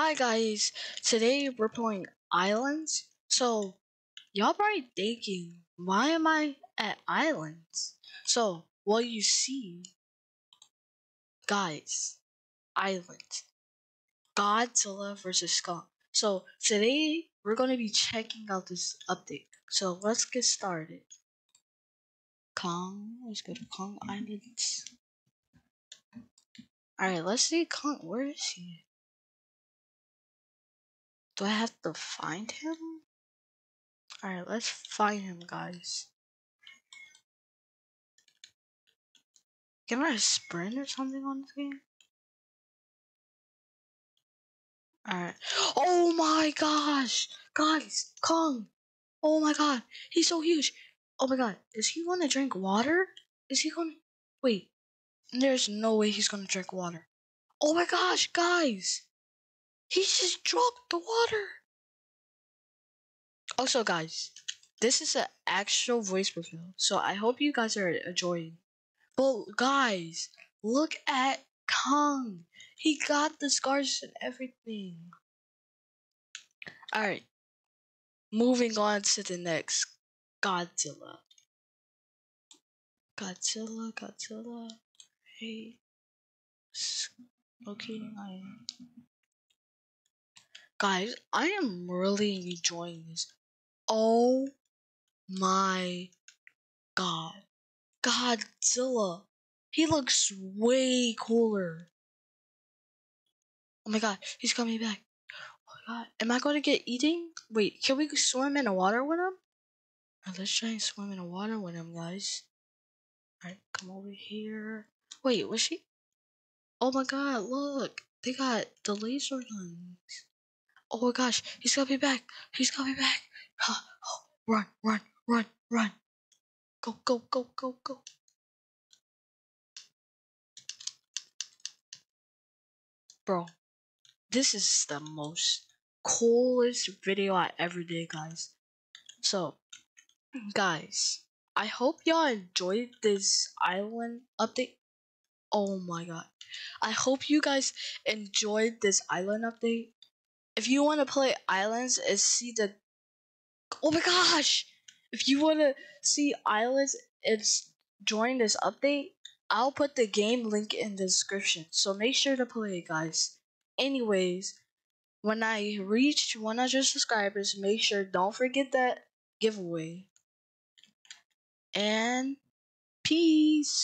Hi guys, today we're playing Islands. So, y'all probably thinking, why am I at Islands? So, what you see, guys, Island, Godzilla versus Kong. So, today we're going to be checking out this update. So, let's get started. Kong, let's go to Kong Islands. Alright, let's see Kong, where is he? Do I have to find him? Alright, let's find him, guys. Can I sprint or something on this game? Alright. Oh my gosh! Guys, Kong! Oh my god, he's so huge! Oh my god, is he gonna drink water? Is he gonna. Wait, there's no way he's gonna drink water. Oh my gosh, guys! He just dropped the water. Also, guys, this is an actual voice reveal, so I hope you guys are enjoying. But guys, look at Kong. He got the scars and everything. Alright. Moving on to the next Godzilla. Godzilla, Godzilla. Hey. Locating island. Guys, I am really enjoying this. Oh my god. Godzilla. He looks way cooler. Oh my god, he's coming back. Oh my god. Am I going to get eating? Wait, can we swim in the water with him? Right, let's try and swim in the water with him, guys. Alright, come over here. Wait, was she? Oh my god, look. They got the laser guns. Oh my gosh, he's coming back. He's coming back. Oh, oh, run, run, run, run. Go, go, go, go, go. Bro, this is the most coolest video I ever did, guys. So, guys, I hope y'all enjoyed this island update. Oh my god. I hope you guys enjoyed this island update if you want to play islands and see the oh my gosh! If you want to see islands and join this update i'll put the game link in the description. So make sure to play it guys. Anyways when i reach 100 subscribers make sure don't forget that giveaway. And peace